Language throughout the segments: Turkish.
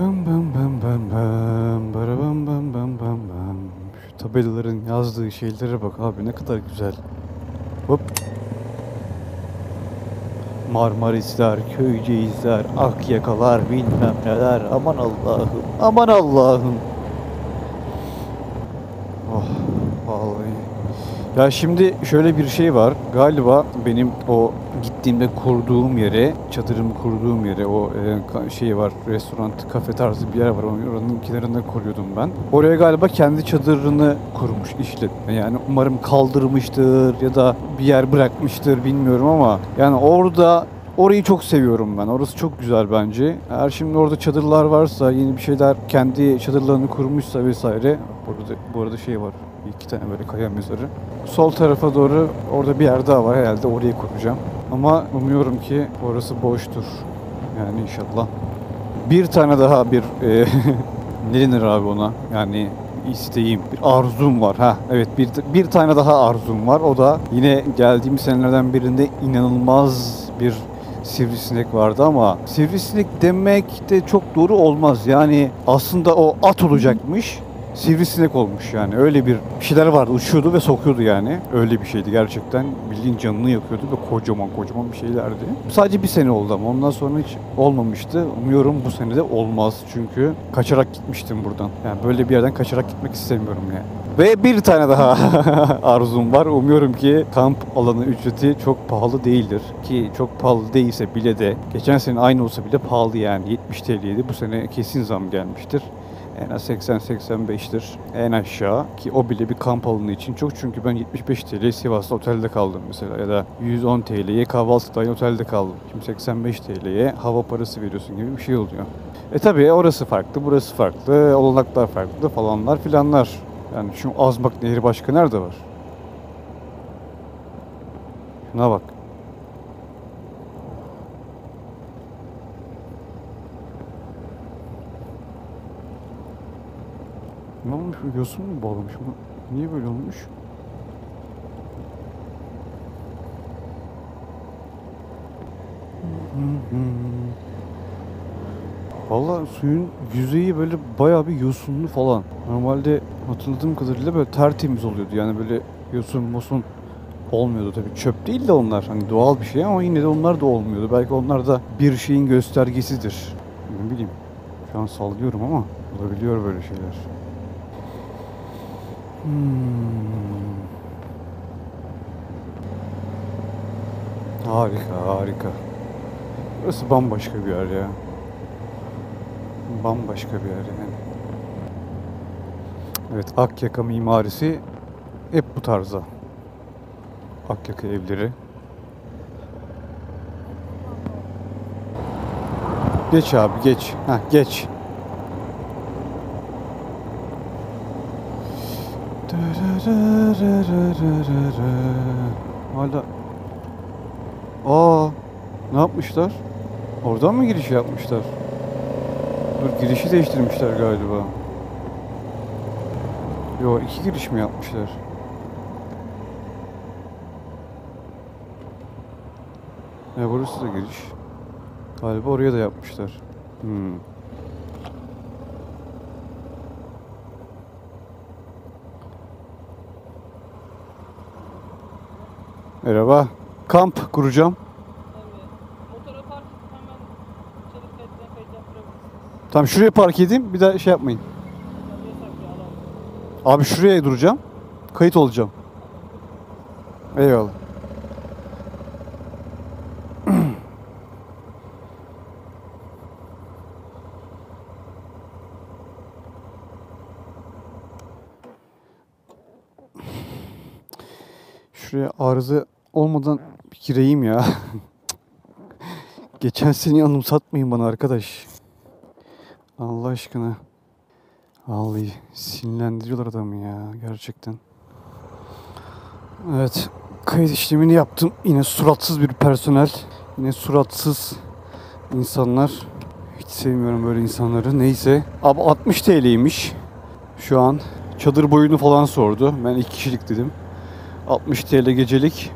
Bam bam bam bam bam bara bam bam bam bam bam. Şu tabelaların yazdığı şeylere bak abi ne kadar güzel. Hop. Marmarisler, Köyceğizler, Akyakalar, bilmem neler. Aman Allah'ım, aman Allah'ım. Oh, vallahi. Ya şimdi şöyle bir şey var. Galiba benim o gittiğimde kurduğum yere, çadırımı kurduğum yere o e, şey var, restoran, kafe tarzı bir yer var. Oranın kenarında kuruyordum ben. Oraya galiba kendi çadırını kurmuş işletme. Yani umarım kaldırmıştır ya da bir yer bırakmıştır bilmiyorum ama yani orada Orayı çok seviyorum ben. Orası çok güzel bence. Eğer şimdi orada çadırlar varsa, yeni bir şeyler kendi çadırlarını kurmuşsa vesaire. Burada bu arada şey var. İki tane böyle kaya mezarı. Sol tarafa doğru orada bir yer daha var herhalde orayı kuracağım. Ama umuyorum ki orası boştur. Yani inşallah. Bir tane daha bir e, ne denir abi ona? Yani isteğim, bir arzum var. Ha evet bir bir tane daha arzum var. O da yine geldiğim senelerden birinde inanılmaz bir sivrisinek vardı ama sivrisinek demek de çok doğru olmaz. Yani aslında o at olacakmış. Sivrisinek olmuş yani. Öyle bir şeyler vardı. Uçuyordu ve sokuyordu yani. Öyle bir şeydi gerçekten. Bildiğin canını yakıyordu ve kocaman kocaman bir şeylerdi. Sadece bir sene oldu ama ondan sonra hiç olmamıştı. Umuyorum bu sene de olmaz. Çünkü kaçarak gitmiştim buradan. Yani böyle bir yerden kaçarak gitmek istemiyorum yani. Ve bir tane daha arzum var. Umuyorum ki kamp alanı ücreti çok pahalı değildir. Ki çok pahalı değilse bile de geçen sene aynı olsa bile pahalı yani 70 TL'ydi. Bu sene kesin zam gelmiştir. En az 80-85'tir en aşağı ki o bile bir kamp alanı için çok çünkü ben 75 TL Sivas'ta otelde kaldım mesela ya da 110 TL'ye kahvaltı dahil otelde kaldım. Şimdi 85 TL'ye hava parası veriyorsun gibi bir şey oluyor. E tabi orası farklı, burası farklı, olanaklar farklı falanlar filanlar. Yani şu Azmak Nehri başka nerede var? Şuna bak. Ne olmuş? Yosun mu bağlamış? Niye böyle olmuş? Valla suyun yüzeyi böyle bayağı bir yosunlu falan. Normalde hatırladığım kadarıyla böyle tertemiz oluyordu. Yani böyle yosun mosun olmuyordu tabii. Çöp değil de onlar. Hani doğal bir şey ama yine de onlar da olmuyordu. Belki onlar da bir şeyin göstergesidir. Ne bileyim. Şu an sallıyorum ama olabiliyor böyle şeyler. Hmm. Harika, harika. Burası bambaşka bir yer ya. Bambaşka bir yer yani. Evet, Akyaka mimarisi hep bu tarzda. Akyaka evleri. Geç abi, geç. Heh, geç. Hala Aa, ne yapmışlar? Oradan mı giriş yapmışlar? Dur girişi değiştirmişler galiba. Yo iki giriş mi yapmışlar? E burası da giriş. Galiba oraya da yapmışlar. Hmm. Merhaba. Kamp kuracağım. Tamam şuraya park edeyim. Bir daha şey yapmayın. Abi şuraya duracağım. Kayıt olacağım. Eyvallah. Şuraya arıza olmadan gireyim ya. Geçen seni anımsatmayın bana arkadaş. Allah aşkına. Vallahi sinirlendiriyorlar adamı ya gerçekten. Evet kayıt işlemini yaptım. Yine suratsız bir personel. Yine suratsız insanlar. Hiç sevmiyorum böyle insanları. Neyse. Abi 60 TL'ymiş. Şu an çadır boyunu falan sordu. Ben iki kişilik dedim. 60 TL gecelik.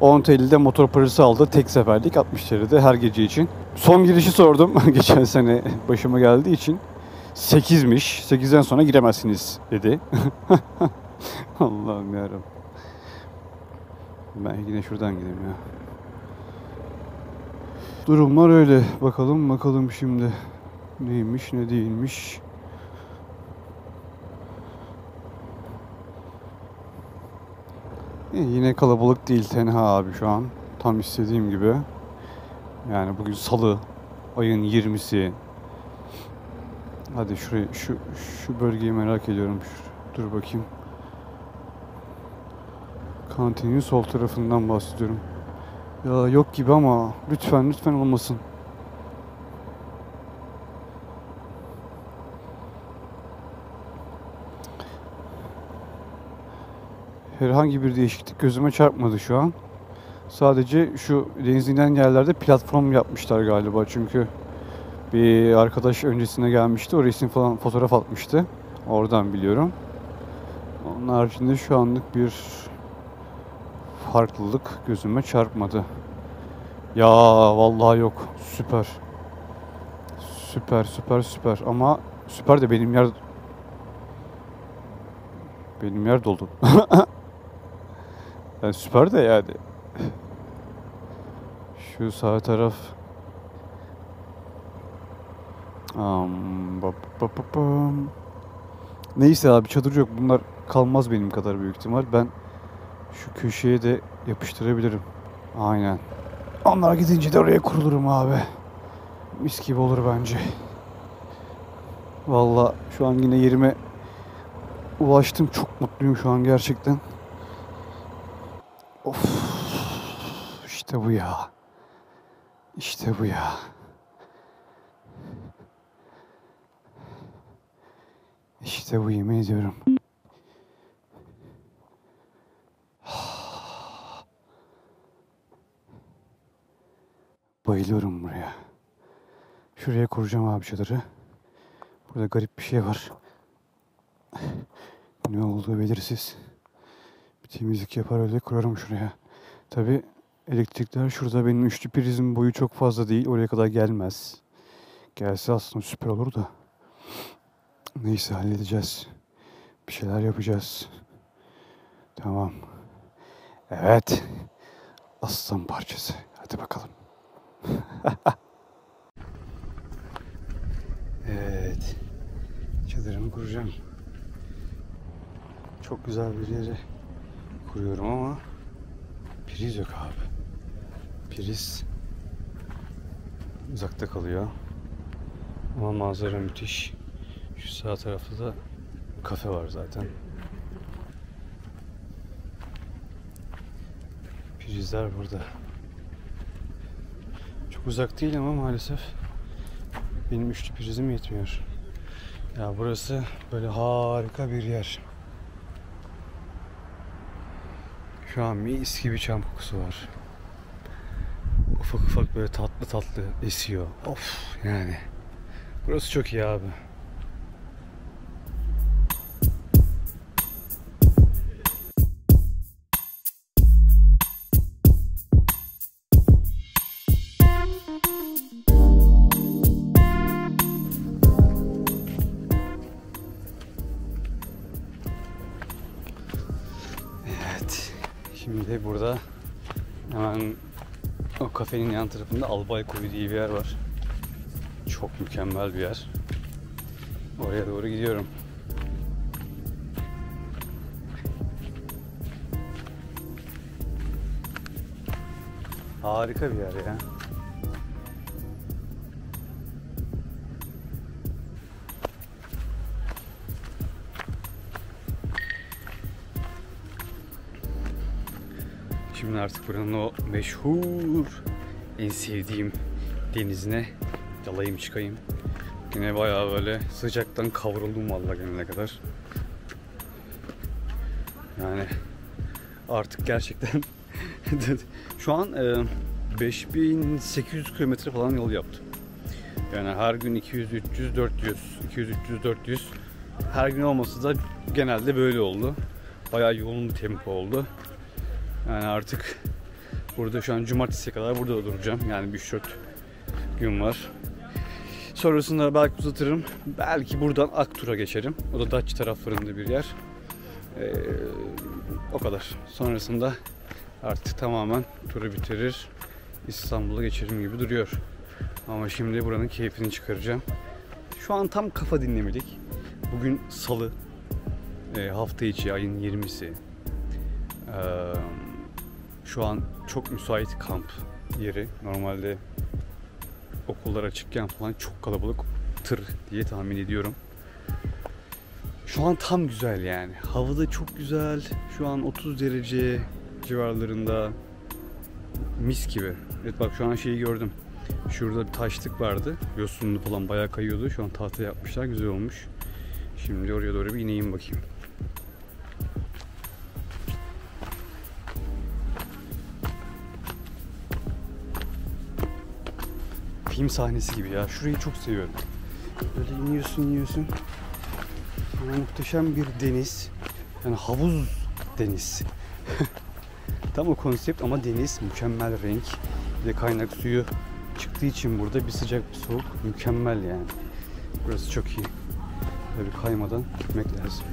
10 TL'de motor parası aldı tek seferlik 60 TL'de her gece için. Son girişi sordum. Geçen sene başıma geldiği için. 8'miş. 8'den sonra giremezsiniz dedi. Allah'ım yarabbim. Ben yine şuradan gideyim ya. Durumlar öyle. Bakalım bakalım şimdi. Neymiş ne değilmiş. Yine kalabalık değil tenha abi şu an. Tam istediğim gibi. Yani bugün salı ayın 20'si. Hadi şurayı şu şu bölgeyi merak ediyorum. Dur bakayım. Kantinin sol tarafından bahsediyorum. Ya yok gibi ama lütfen lütfen olmasın. Herhangi bir değişiklik gözüme çarpmadı şu an. Sadece şu denizliğinden yerlerde platform yapmışlar galiba çünkü bir arkadaş öncesine gelmişti. O resim falan fotoğraf atmıştı. Oradan biliyorum. Onun haricinde şu anlık bir farklılık gözüme çarpmadı. Ya vallahi yok. Süper. Süper süper süper ama süper de benim yer benim yer doldu. yani süper de yani. Şu sağ taraf Am, bap, bap, bap, bam. Neyse abi çadır yok. Bunlar kalmaz benim kadar büyük ihtimal. Ben şu köşeye de yapıştırabilirim. Aynen. Onlar gidince de oraya kurulurum abi. Mis gibi olur bence. Valla şu an yine yerime ulaştım. Çok mutluyum şu an gerçekten. Of. İşte bu ya. İşte bu ya. İşte bu yemin ediyorum. Bayılıyorum buraya. Şuraya kuracağım abi çadırı. Burada garip bir şey var. Ne olduğu belirsiz. Bir temizlik yapar öyle kurarım şuraya. Tabi elektrikler şurada benim üçlü prizim boyu çok fazla değil. Oraya kadar gelmez. Gelse aslında süper olur da. Neyse halledeceğiz. Bir şeyler yapacağız. Tamam. Evet. Aslan parçası. Hadi bakalım. evet. Çadırımı kuracağım. Çok güzel bir yere kuruyorum ama priz yok abi. Priz uzakta kalıyor. Ama manzara müthiş. Şu sağ tarafta da kafe var zaten. Prizler burada. Çok uzak değil ama maalesef benim üçlü prizim yetmiyor. Ya burası böyle harika bir yer. Şu an mis gibi çam kokusu var. Ufak ufak böyle tatlı tatlı esiyor. Of yani. Burası çok iyi abi. Evet. Şimdi burada kafenin yan tarafında Albay Koyu diye bir yer var. Çok mükemmel bir yer. Oraya doğru gidiyorum. Harika bir yer ya. Şimdi artık buranın o meşhur en sevdiğim denizine dalayım çıkayım. Yine bayağı böyle sıcaktan kavruldum vallahi gelene kadar. Yani artık gerçekten şu an e, 5800 kilometre falan yol yaptım. Yani her gün 200, 300, 400, 200, 300, 400 her gün olması da genelde böyle oldu. Bayağı yoğun bir tempo oldu. Yani artık burada şu an cumartesiye kadar burada duracağım. Yani bir 3-4 gün var. Sonrasında belki uzatırım. Belki buradan Aktur'a geçerim. O da Datça taraflarında bir yer. Ee, o kadar. Sonrasında artık tamamen turu bitirir. İstanbul'a geçerim gibi duruyor. Ama şimdi buranın keyfini çıkaracağım. Şu an tam kafa dinlemelik. Bugün salı. Ee, hafta içi ayın 20'si. Ee, şu an çok müsait kamp yeri. Normalde okullar açıkken falan çok kalabalık tır diye tahmin ediyorum. Şu an tam güzel yani. Hava da çok güzel. Şu an 30 derece civarlarında. Mis gibi. Evet bak şu an şeyi gördüm. Şurada bir taşlık vardı. Yosunlu falan bayağı kayıyordu. Şu an tahta yapmışlar. Güzel olmuş. Şimdi oraya doğru bir ineyim bakayım. Film sahnesi gibi ya. Şurayı çok seviyorum. Böyle iniyorsun iniyorsun. Böyle muhteşem bir deniz. Yani havuz deniz. Tam o konsept ama deniz mükemmel renk. Bir de kaynak suyu çıktığı için burada bir sıcak bir soğuk mükemmel yani. Burası çok iyi. Böyle kaymadan gitmek lazım.